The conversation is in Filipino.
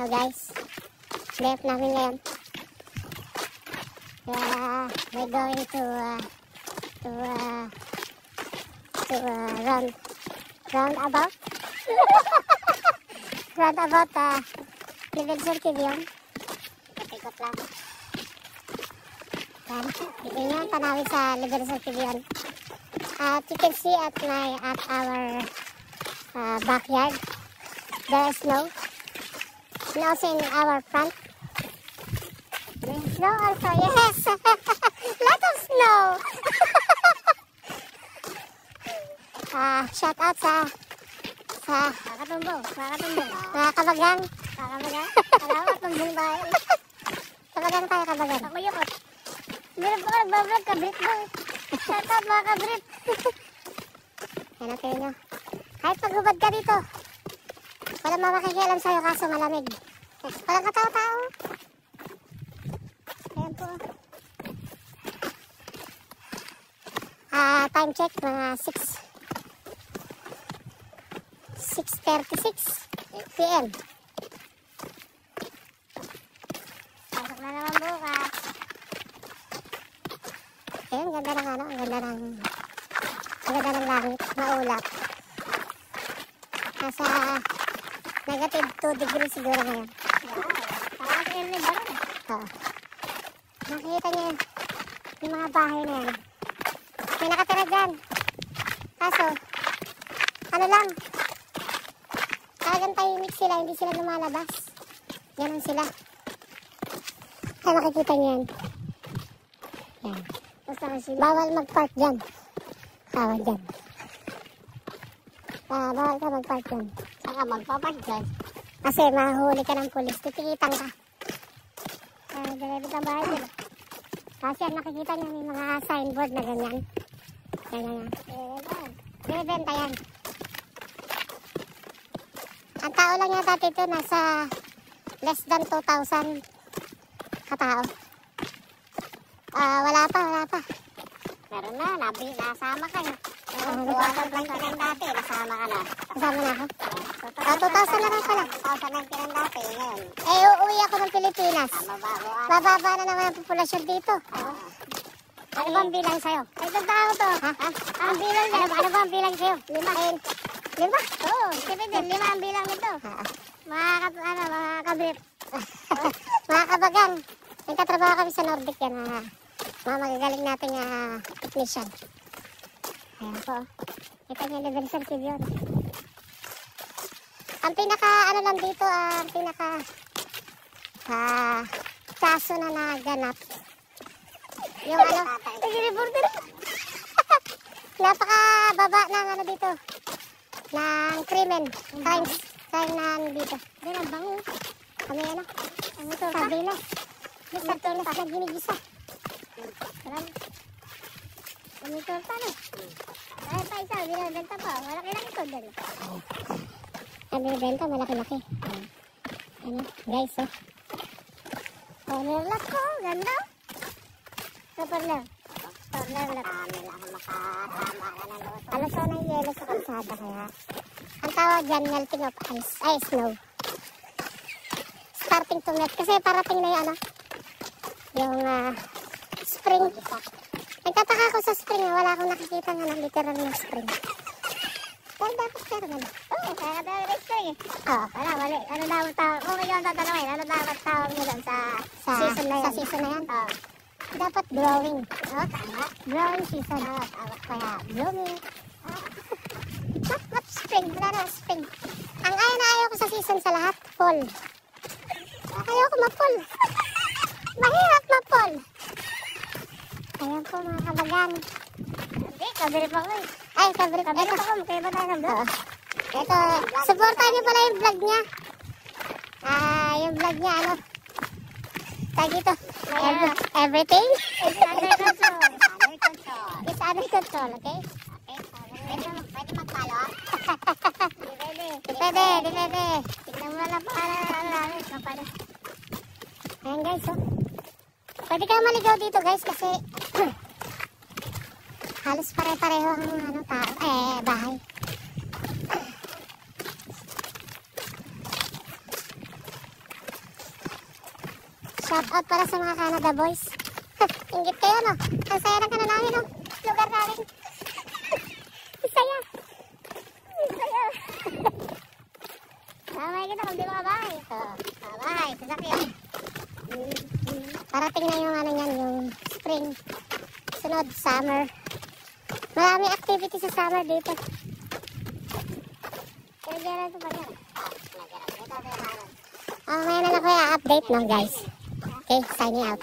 So guys, off namin ngayon. Kaya we're going to uh, to uh, to uh, round round about round about uh, Livingston Kibion. Ikot lang. Yan. Yan, tanawin sa Livingston Kibion. At you can see at my at our uh, backyard, there is snow. Also in our front, there's snow also. Yes, lot of snow. Ah, shout out sa sa Kakatumbo, kakatumbo. mga kabagang. Kakamaga. Salamat, tumbong tayo. Kabagang tayo kabagang. Ako yun. Meron pa ka nagbablog ka, Brit mo. Shout out mga ka-Brit. Kayo nyo. Kahit paghubad ka dito, walang mamakikialam sa'yo kaso malamig. Walang katao-tao. Ayan po. Ah, time check, mga 6 6.36 p.m. Pasok na naman bukas. Ayun, ganda ng ano, ganda ng ganda ng langit, maulap. Nasa negative 2 degrees siguro ngayon. Parang sa early ba? Oo. Nakikita niyo yun, yung mga bahay na yan. May nakatira dyan. Kaso, ano lang, talagang tahimik sila, hindi sila lumalabas. Ganun sila. Kaya makikita niyo yan. Yan. Bawal mag-park dyan. Bawal dyan. Ah, bawal ka mag-park dyan. Saka magpapark dyan. Kasi mahuli ka ng pulis, titikitan ka. Ah, Dalabit ang bahay. Kasi yan nakikita niyo may mga signboard na ganyan. Ganyan yan. Eh, yan. Yan. Ang tao lang yata dito nasa less than 2,000 katao. Ah, wala pa, wala pa. Meron na, nabi, nasama ka Ah, Buwasan lang ka ka na. Ako. Ah, 2,000 na lang pala. 2,000 lang kilang dati, ngayon. Eh, uuwi ako ng Pilipinas. Bababa na naman ang populasyon dito. Ano bang bilang sa'yo? Ay, ito tao to. Ha? Ang bilang niya, ano ba ang bilang sa'yo? Lima. Ayun. Lima? Oo, sige din, lima ang bilang nito. Ah, Mga, ano, mga kabrit. mga kabagang, nagkatrabaho kami sa Nordic yan. Ah, mga magagaling nating ah, technician. Ayan po. Kita niyo yung Vincent yun. Ang pinaka, ano lang dito, ah, ang pinaka, ah, kaso na naganap. Yung ano, Nag-reporter. napaka baba ng ano dito, ng krimen, crimes, crime na ano dito. Doon ang bango. Kami ano, Ang ito pa. sardinas. May sardinas na ginigisa. Marami. Ang ito pa, no? Dahil pa isa, binibenta pa. Malaki lang ito doon. Ang binibenta, malaki-laki. Ano, guys, oh. Corner lock ko, ganda. Super lang. Corner lock. Kami lang makatama ka na doon. Alas na ng yelo sa kalsada kaya. Ang tawag dyan, melting of ice. Ay, snow. Starting to melt. Kasi parating na yung ano, yung ah, spring. Nagtataka ako sa spring. ah. Wala akong nakikita nga ng literal na spring. Pero dapat meron ano. Oo, kaya ka tayo spring eh. Oo. Wala, mali. Ano dapat tawag? Kung ikaw ang tatanungin, ano dapat tawag mo doon sa, Sa season na Sa yan? season na yan. Oo. Dapat growing. Oo, tama. Growing season. Oo, tama. Kaya blooming. Not, not spring. Wala na spring. Ang ayaw na ayaw ko sa season sa lahat, fall. Ayaw ko ma-fall. Mahirap ma-fall. Ayan po mga kabagan. Hindi, kabirip ako eh. Ay, kabrit. Kabirip Ito. ako, magkaiba tayo ng vlog. Ito. Supportan niyo pala yung vlog niya. Ah, yung vlog niya, ano? Tag ito. Every, everything It's under control. Under control. is under control, okay? Okay, pwede, pwede mag-follow up? Hindi pwede. Di pwede, di pwede. Tignan mo lang para ano namin. Kapala. Ayan guys, oh. Pwede kang maligaw dito guys kasi halos pare-pareho ang ano, tao, eh, bahay. Shout out para sa mga Canada boys. Ingit kayo, no? Ang saya ng ano namin, no? Lugar namin. Saya. Saya. Mamay kita kung di mga bahay. Ito. Ah, bahay. Sasakyan. Parating na yung ano yan, yung spring. Sunod, summer. Marami activity sa summer dito. Kaya ito pa dyan. Ah, mamaya na lang ko i-update, no, guys. Okay, signing out.